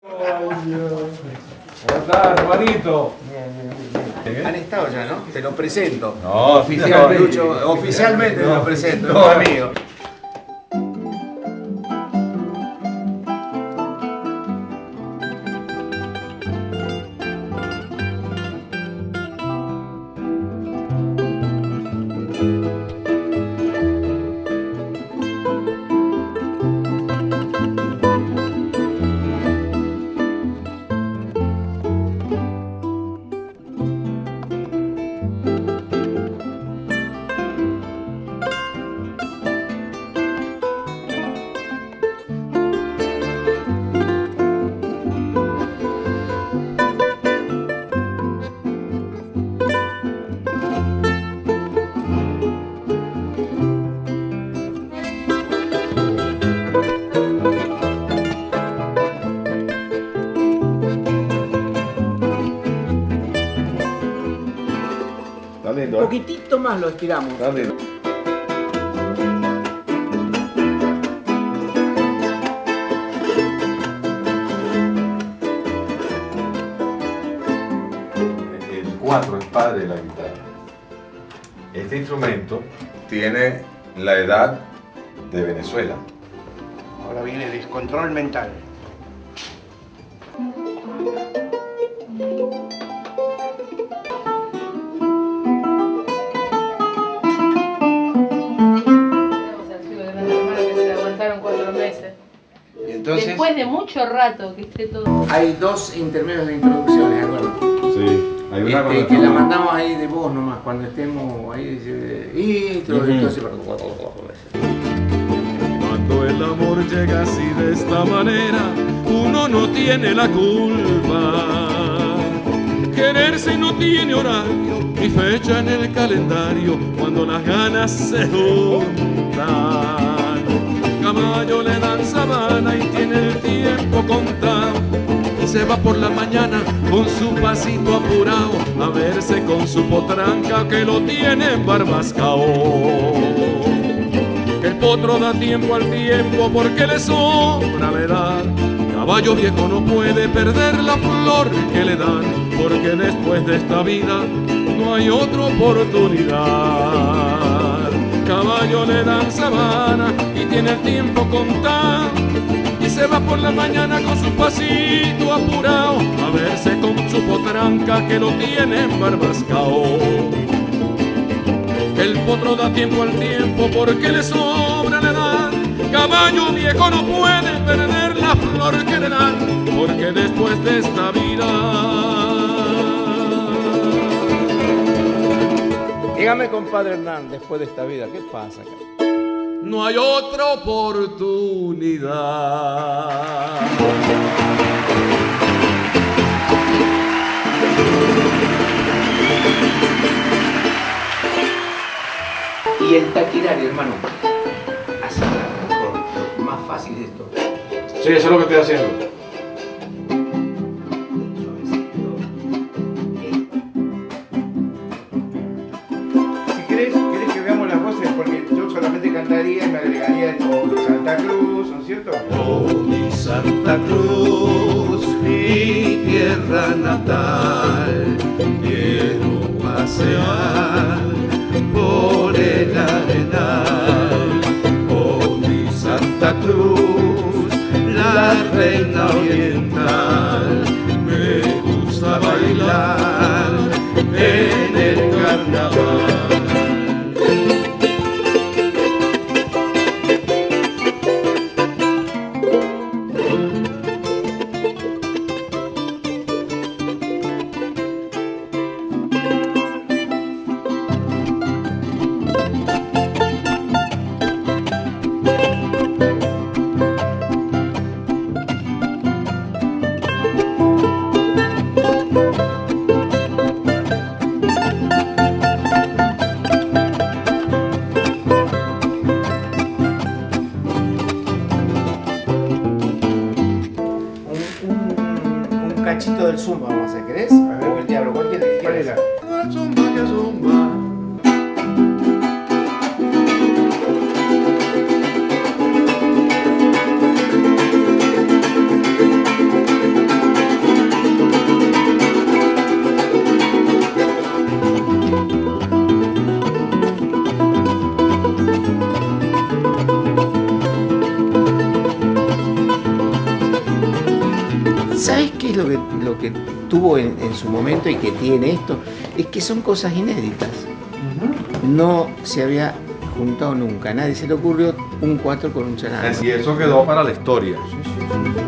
¿Cómo estás, hermanito? Han estado ya, ¿no? Te lo presento. No, oficialmente, Lucho, oficialmente te no, lo presento, no. es amigo. Un poquitito más lo estiramos. Lindo. El 4 es padre de la guitarra. Este instrumento tiene la edad de Venezuela. Ahora viene el descontrol mental. Entonces Después de mucho rato que esté todo. hay dos intermedios de introducciones, acuerdo. Sí, hay una Este, que la mandamos ahí de voz nomás, cuando estemos ahí, dice, y todo Ujú. entonces, Cuando el amor llega así de esta manera, uno no tiene la culpa. Quererse no tiene horario ni fecha en el calendario cuando las ganas se juntan. Caballo le dan sabana y tiene el tiempo contado. Y se va por la mañana con su pasito apurado a verse con su potranca que lo tiene embarbascao. El potro da tiempo al tiempo porque le sobra la edad. Caballo viejo no puede perder la flor que le dan, porque después de esta vida no hay otra oportunidad. Caballo le dan sabana tiene el tiempo contado. Y se va por la mañana con su pasito apurado a verse con su potranca que lo tiene embarbascao. El potro da tiempo al tiempo porque le sobra la edad. Caballo viejo no puede perder la flor que le dan, porque después de esta vida. Dígame, compadre Hernán, después de esta vida, ¿qué pasa? No hay otra oportunidad. Y el taquirario, hermano. Así, mejor, más fácil esto. Sí, eso es lo que estoy haciendo. Si querés, porque yo solamente cantaría y me agregaría el o Santa Cruz, ¿no es cierto? Oh, mi Santa Cruz, mi tierra natal, quiero pasear por el arenal. Oh, mi Santa Cruz, la reina oriental, me gusta bailar cachito del zumba vamos a hacer, ¿querés? O el diablo, cualquiera que ¿Cuál era? Zumba que zumba. Lo que, lo que tuvo en, en su momento y que tiene esto? Es que son cosas inéditas. No se había juntado nunca. A nadie se le ocurrió un 4 con un charanga. Y eso quedó para la historia. Sí, sí, sí.